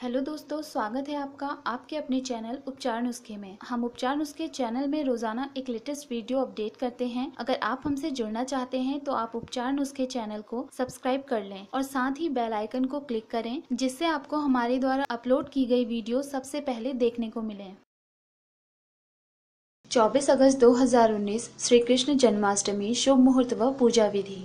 Hello दोस्तों, स्वागत है आपका आपके अपने चैनल उपचार नुस्खे में। हम उपचार नुस्खे चैनल में रोज़ाना एक लेटेस्ट वीडियो अपडेट करते हैं। अगर आप हमसे जुड़ना चाहते हैं तो आप उपचार नुस्खे चैनल को सब्सक्राइब कर लें और साथ ही बेल आइकन को क्लिक करें, जिससे आपको हमारे द्वारा अपलोड की गई वीडियो सबसे पहले देखने को मिले। 24 अगस्त 2019 श्री कृष्ण जन्माष्टमी, शुभ मुहूर्त व पूजा विधि।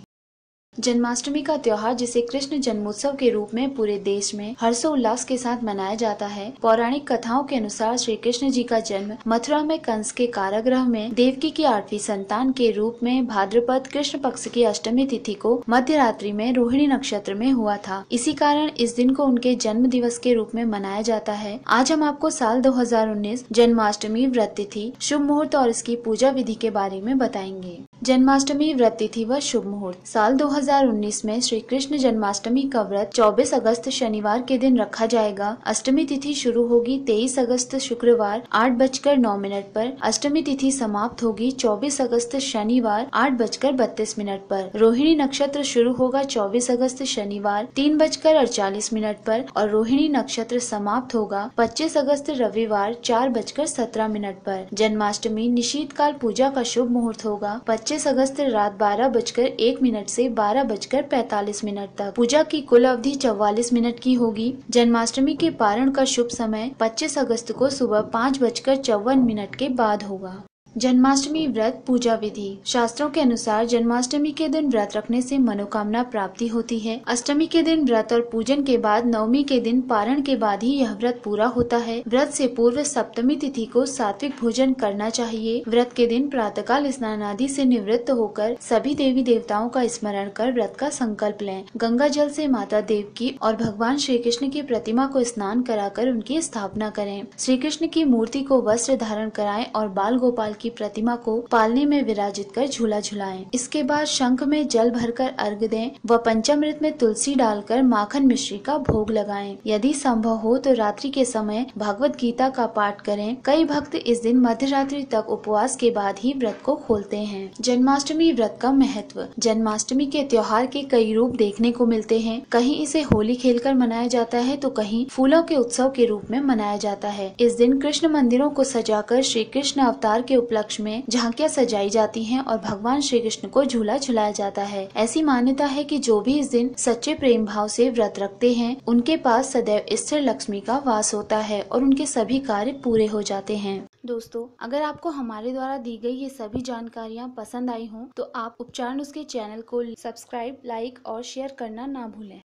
जन्माष्टमी का त्योहार, जिसे कृष्ण जन्मोत्सव के रूप में पूरे देश में हर्षोल्लास के साथ मनाया जाता है, पौराणिक कथाओं के अनुसार श्री कृष्ण जी का जन्म मथुरा में कंस के कारागृह में देवकी की आठवीं संतान के रूप में भाद्रपद कृष्ण पक्ष की अष्टमी तिथि को मध्य रात्रि में रोहिणी नक्षत्र में हुआ था। इसी कारण इस दिन को उनके जन्म दिवस के रूप में मनाया जाता है। आज हम आपको साल दो हज़ार उन्नीस जन्माष्टमी व्रत तिथि, शुभ मुहूर्त और इसकी पूजा विधि के बारे में बताएँगे। जन्माष्टमी व्रत तिथि व शुभ मुहूर्त। साल 2019 में श्री कृष्ण जन्माष्टमी का व्रत 24 अगस्त शनिवार के दिन रखा जाएगा। अष्टमी तिथि शुरू होगी 23 अगस्त शुक्रवार, आठ बजकर नौ मिनट पर। अष्टमी तिथि समाप्त होगी 24 अगस्त शनिवार, आठ बजकर बत्तीस मिनट पर। रोहिणी नक्षत्र शुरू होगा 24 अगस्त शनिवार, तीन बजकर अड़चालीस मिनट पर और रोहिणी नक्षत्र समाप्त होगा 25 अगस्त रविवार, चार बजकर सत्रह मिनट पर। जन्माष्टमी निशीत काल पूजा का शुभ मुहूर्त होगा। 25 अगस्त रात बारह बजकर एक मिनट से बारह बजकर पैतालीस मिनट तक। पूजा की कुल अवधि चौवालीस मिनट की होगी। जन्माष्टमी के पारण का शुभ समय 25 अगस्त को सुबह पाँच बजकर चौवन मिनट के बाद होगा। जन्माष्टमी व्रत, पूजा विधि। शास्त्रों के अनुसार जन्माष्टमी के दिन व्रत रखने से मनोकामना प्राप्ति होती है। अष्टमी के दिन व्रत और पूजन के बाद नवमी के दिन पारण के बाद ही यह व्रत पूरा होता है। व्रत से पूर्व सप्तमी तिथि को सात्विक भोजन करना चाहिए। व्रत के दिन प्रातःकाल स्नान आदि से निवृत्त होकर सभी देवी देवताओं का स्मरण कर व्रत का संकल्प लें। गंगा जल से माता देव की और भगवान श्री कृष्ण की प्रतिमा को स्नान कराकर उनकी स्थापना करें। श्री कृष्ण की मूर्ति को वस्त्र धारण कराएँ और बाल गोपाल की प्रतिमा को पालने में विराजित कर झूला झुलाएँ। इसके बाद शंख में जल भरकर अर्घ दें व पंचामृत में तुलसी डालकर माखन मिश्री का भोग लगाएँ। यदि संभव हो तो रात्रि के समय भगवत गीता का पाठ करें। कई भक्त इस दिन मध्य रात्रि तक उपवास के बाद ही व्रत को खोलते हैं। जन्माष्टमी व्रत का महत्व। जन्माष्टमी के त्योहार के कई रूप देखने को मिलते हैं। कहीं इसे होली खेलकर मनाया जाता है तो कहीं फूलों के उत्सव के रूप में मनाया जाता है। इस दिन कृष्ण मंदिरों को सजाकर श्री कृष्ण अवतार के उपलक्ष्य में झांकियाँ सजाई जाती हैं और भगवान श्री कृष्ण को झूला झुलाया जाता है। ऐसी मान्यता है कि जो भी इस दिन सच्चे प्रेम भाव से व्रत रखते हैं, उनके पास सदैव स्थिर लक्ष्मी का वास होता है और उनके सभी कार्य पूरे हो जाते हैं। दोस्तों, अगर आपको हमारे द्वारा दी गई ये सभी जानकारियाँ पसंद आई हों तो आप उपचार नुस्खे चैनल को सब्सक्राइब लाइक और शेयर करना ना भूलें।